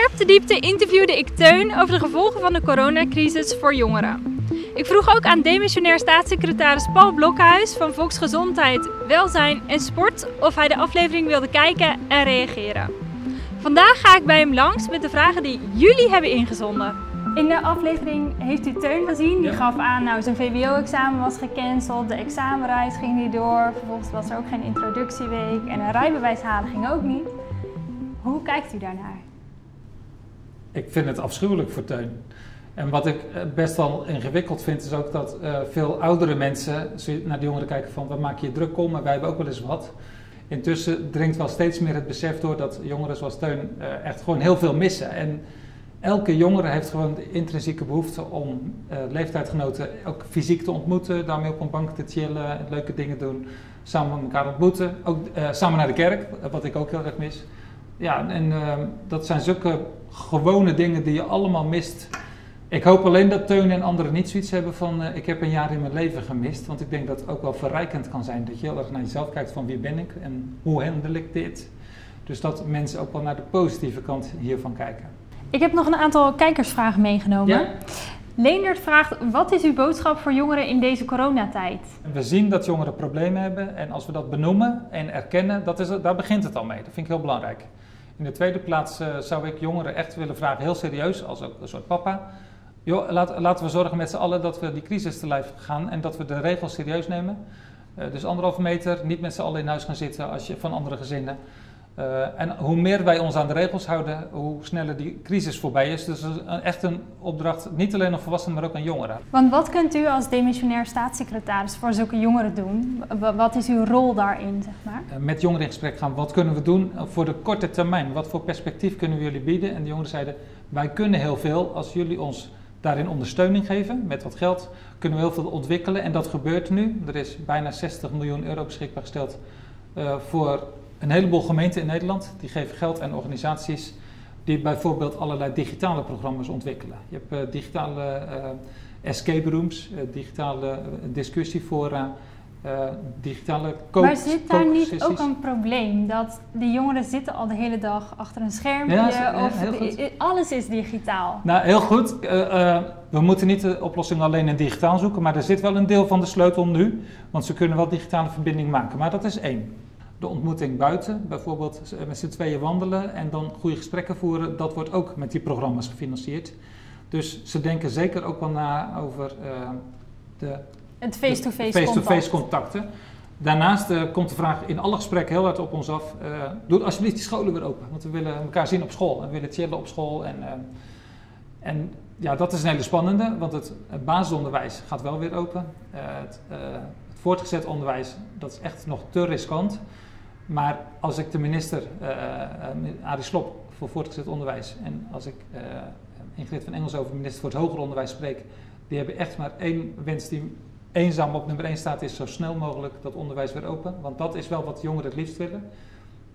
Scherp de Diepte interviewde ik Teun over de gevolgen van de coronacrisis voor jongeren. Ik vroeg ook aan demissionair staatssecretaris Paul Blokhuis van Volksgezondheid, Welzijn en Sport of hij de aflevering wilde kijken en reageren. Vandaag ga ik bij hem langs met de vragen die jullie hebben ingezonden. In de aflevering heeft u Teun gezien. Die gaf aan, nou zijn VWO-examen was gecanceld, de examenreis ging niet door, vervolgens was er ook geen introductieweek en een rijbewijs halen ging ook niet. Hoe kijkt u daarnaar? Ik vind het afschuwelijk voor Teun. En wat ik eh, best wel ingewikkeld vind, is ook dat uh, veel oudere mensen naar de jongeren kijken van, wat maak je je druk om, maar wij hebben ook wel eens wat. Intussen dringt wel steeds meer het besef door dat jongeren zoals Teun uh, echt gewoon heel veel missen. En elke jongere heeft gewoon de intrinsieke behoefte om leeftijdgenoten ook fysiek te ontmoeten, daarmee op een bank te chillen, leuke dingen doen, samen met elkaar ontmoeten. Ook samen naar de kerk, wat ik ook heel erg mis. Ja, en dat zijn zulke gewone dingen die je allemaal mist ik hoop alleen dat Teun en anderen niet zoiets hebben van uh, ik heb een jaar in mijn leven gemist. Want ik denk dat het ook wel verrijkend kan zijn dat je heel erg naar jezelf kijkt van wie ben ik en hoe handel ik dit. Dus dat mensen ook wel naar de positieve kant hiervan kijken. Ik heb nog een aantal kijkersvragen meegenomen. Ja? Leendert vraagt, wat is uw boodschap voor jongeren in deze coronatijd? We zien dat jongeren problemen hebben en als we dat benoemen en erkennen, dat is, daar begint het al mee. Dat vind ik heel belangrijk. In de tweede plaats uh, zou ik jongeren echt willen vragen, heel serieus, als ook een soort papa laten we zorgen met z'n allen dat we die crisis te lijf gaan en dat we de regels serieus nemen. Uh, dus anderhalve meter, niet met z'n allen in huis gaan zitten als je, van andere gezinnen. Uh, en hoe meer wij ons aan de regels houden, hoe sneller die crisis voorbij is. Dus een, echt een opdracht, niet alleen aan volwassenen, maar ook aan jongeren. Want wat kunt u als demissionair staatssecretaris voor zulke jongeren doen? Wat is uw rol daarin, zeg maar? Uh, met jongeren in gesprek gaan. Wat kunnen we doen voor de korte termijn? Wat voor perspectief kunnen we jullie bieden? En de jongeren zeiden, wij kunnen heel veel als jullie ons daarin ondersteuning geven. Met wat geld kunnen we heel veel ontwikkelen en dat gebeurt nu. Er is bijna 60 miljoen euro beschikbaar gesteld uh, voor een heleboel gemeenten in Nederland. Die geven geld aan organisaties die bijvoorbeeld allerlei digitale programma's ontwikkelen. Je hebt uh, digitale uh, escape rooms, digitale discussiefora. Digitale kook, Maar zit daar niet ook een probleem? Dat die jongeren zitten al de hele dag achter een schermpje ja, of de, alles is digitaal? Nou, heel goed. We moeten niet de oplossing alleen in digitaal zoeken, maar er zit wel een deel van de sleutel nu. Want ze kunnen wel digitale verbinding maken, maar dat is één. De ontmoeting buiten, bijvoorbeeld met z'n tweeën wandelen en dan goede gesprekken voeren, dat wordt ook met die programma's gefinancierd. Dus ze denken zeker ook wel na over de het face-to-face face contact. contacten. Daarnaast uh, komt de vraag in alle gesprekken heel hard op ons af. Uh, doe alsjeblieft die scholen weer open. Want we willen elkaar zien op school. En we willen chillen op school. En, en ja, dat is een hele spannende. Want het, het basisonderwijs gaat wel weer open. Het, het, voortgezet onderwijs, dat is echt nog te riskant. Maar als ik de minister, Arie Slop, voor voortgezet onderwijs... en als ik Ingrid van Engels over minister voor het hoger onderwijs spreek... die hebben echt maar één wens die eenzaam op nummer 1 staat, is zo snel mogelijk dat onderwijs weer open. Want dat is wel wat jongeren het liefst willen.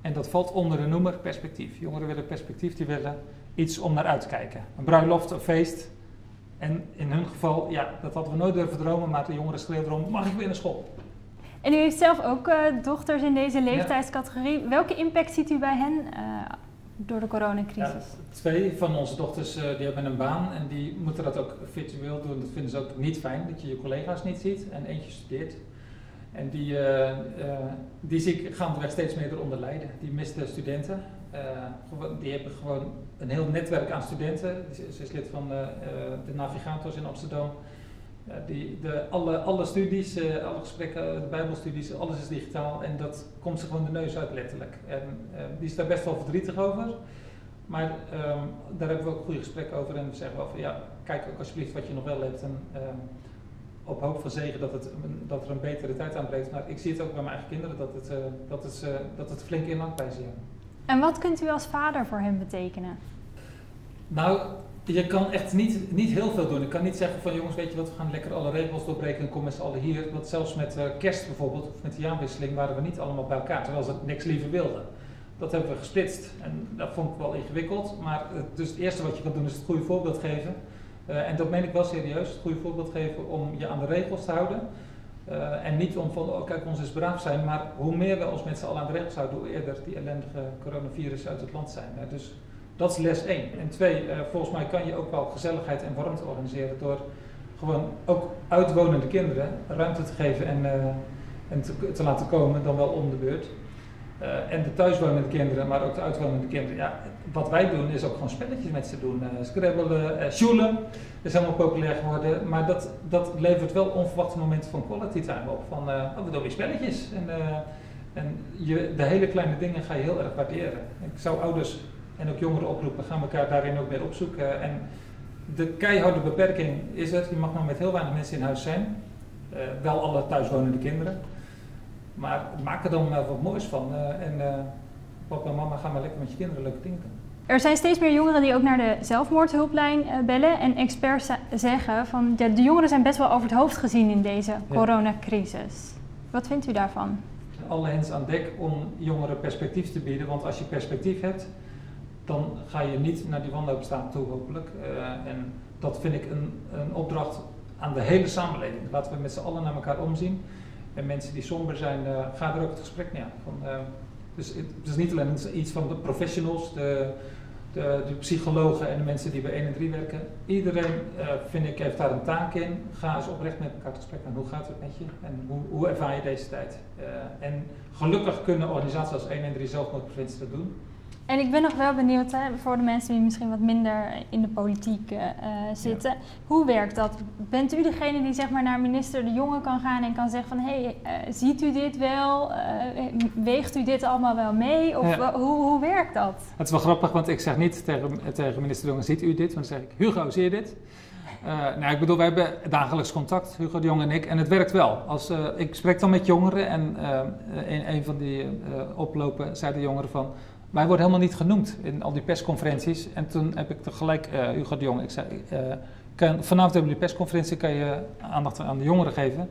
En dat valt onder de noemer perspectief. Jongeren willen perspectief, die willen iets om naar uit te kijken. Een bruiloft, een feest. En in hun geval, ja, dat hadden we nooit durven dromen, maar de jongeren schreeuwen erom, mag ik weer naar school? En u heeft zelf ook uh, dochters in deze leeftijdscategorie. Ja. Welke impact ziet u bij hen uh, door de coronacrisis? Ja, twee van onze dochters uh, die hebben een baan en die moeten dat ook virtueel doen. Dat vinden ze ook niet fijn, dat je je collega's niet ziet. En eentje studeert. En die, die zie ik gaandeweg steeds meer eronder lijden. Die mist de studenten. die hebben gewoon een heel netwerk aan studenten. Ze is lid van de Navigators in Amsterdam. Die, de, alle, alle studies, alle gesprekken, de bijbelstudies, alles is digitaal. En dat komt ze gewoon de neus uit letterlijk. En die is daar best wel verdrietig over. Maar um, daar hebben we ook goede gesprekken over en we zeggen wel van ja, kijk ook alsjeblieft wat je nog wel hebt en um, op hoop van zegen dat, het, dat er een betere tijd aanbreekt. Maar ik zie het ook bij mijn eigen kinderen dat het, uh, dat het, dat het flink inlangt bij ze. Ja. En wat kunt u als vader voor hem betekenen? Nou, je kan echt niet, niet heel veel doen. Ik kan niet zeggen van jongens, weet je wat, we gaan lekker alle regels doorbreken en kom met z'n allen hier. Want zelfs met uh, kerst bijvoorbeeld, of met de jaarwisseling, waren we niet allemaal bij elkaar, terwijl ze niks liever wilden. Dat hebben we gesplitst en dat vond ik wel ingewikkeld. Maar dus het eerste wat je kan doen is het goede voorbeeld geven. Uh, en dat meen ik wel serieus, het goede voorbeeld geven om je aan de regels te houden. En niet om van, oh kijk, ons is braaf zijn, maar hoe meer we ons met z'n allen aan de regels houden, hoe eerder die ellendige coronavirus uit het land zijn. Hè. Dus Dat is les 1. En twee, volgens mij kan je ook wel gezelligheid en warmte organiseren door gewoon ook uitwonende kinderen ruimte te geven en, en te, te, laten komen, dan wel om de beurt. en de thuiswonende kinderen, maar ook de uitwonende kinderen. Ja, wat wij doen is ook gewoon spelletjes met ze doen. Uh, sjoelen is helemaal populair geworden. Maar dat, dat levert wel onverwachte momenten van quality time op. Van, oh, we doen weer spelletjes. En, en je, de hele kleine dingen ga je heel erg waarderen. Ik zou ouders en ook jongeren oproepen, gaan elkaar daarin ook meer opzoeken. En de keiharde beperking is het, je mag maar met heel weinig mensen in huis zijn. wel alle thuiswonende kinderen. Maar maak er dan wat moois van. en papa en mama, ga maar lekker met je kinderen leuke dingen doen. Er zijn steeds meer jongeren die ook naar de zelfmoordhulplijn bellen. En experts zeggen van ja, de jongeren zijn best wel over het hoofd gezien in deze coronacrisis. Wat vindt u daarvan? Alle hens aan dek om jongeren perspectief te bieden. Want als je perspectief hebt, dan ga je niet naar die wanloopstaat toe hopelijk. Uh, en dat vind ik een, een opdracht aan de hele samenleving. Laten we met z'n allen naar elkaar omzien. En mensen die somber zijn, uh, ga er ook het gesprek mee aan. Van, dus het, is niet alleen iets van de professionals, de, de, de, psychologen en de mensen die bij 1 en 3 werken. Iedereen, vind ik, heeft daar een taak in. Ga eens oprecht met elkaar te gesprek aan. Hoe gaat het met je en hoe, hoe ervaar je deze tijd? En gelukkig kunnen organisaties als 1 en 3 zelfmoordpreventie dat doen. En ik ben nog wel benieuwd hè, voor de mensen die misschien wat minder in de politiek uh, zitten. Ja. Hoe werkt dat? Bent u degene die zeg maar, naar minister De Jonge kan gaan en kan zeggen van... hé, hey, uh, ziet u dit wel? Uh, weegt u dit allemaal wel mee? Of ja. hoe, hoe werkt dat? Het is wel grappig, want ik zeg niet tegen, tegen minister De Jonge... ziet u dit? Want dan zeg ik, Hugo, zie je dit? nou, ik bedoel, wij hebben dagelijks contact, Hugo de Jong en ik, en het werkt wel. Als, ik spreek dan met jongeren en in een van die oplopen zei de jongeren van... Wij worden helemaal niet genoemd in al die persconferenties. En toen heb ik tegelijk uh, Hugo de Jong, ik zei, uh, kan, vanavond hebben jullie persconferentie, kan je aandacht aan de jongeren geven.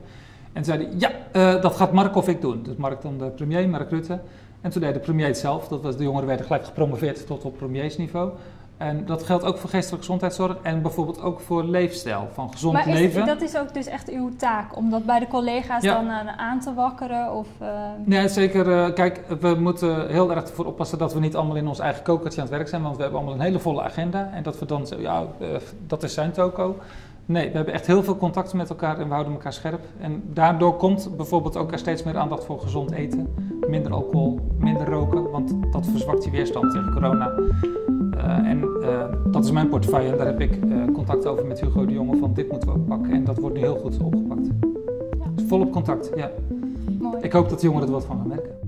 En zei hij, ja, uh, dat gaat Mark of ik doen. Dus Mark dan de premier, Mark Rutte. En toen deed de premier het zelf, dat was, de jongeren werden gelijk gepromoveerd tot op premiersniveau. En dat geldt ook voor geestelijke gezondheidszorg en bijvoorbeeld ook voor leefstijl, van gezond maar leven. Maar dat is ook dus echt uw taak, om dat bij de collega's dan uh, aan te wakkeren? Of, uh... Nee, zeker. Uh, kijk, we moeten heel erg ervoor oppassen dat we niet allemaal in ons eigen kokertje aan het werk zijn, want we hebben allemaal een hele volle agenda. En dat we dan zeggen, ja, dat is zijn toko. Nee, we hebben echt heel veel contacten met elkaar en we houden elkaar scherp. En daardoor komt bijvoorbeeld ook er steeds meer aandacht voor gezond eten. Minder alcohol, minder roken, want dat verzwakt je weerstand tegen corona. Uh, en uh, dat is mijn portefeuille en daar heb ik uh, contact over met Hugo de Jonge van dit moeten we ook pakken. En dat wordt nu heel goed opgepakt. Ja. Dus volop contact, ja. Mooi. Ik hoop dat de jongeren er wat van gaan merken.